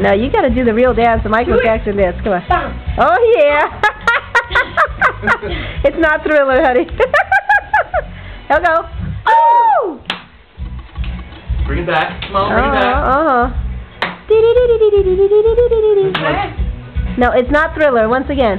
No, you got to do the real dance, the Michael Jackson dance. Come on. Oh, yeah. it's not Thriller, honey. He'll go. Oh! Bring it back. Come on, bring uh -huh, it back. Uh-huh. No, it's not Thriller. Once again.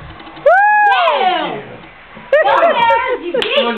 down. Go down. You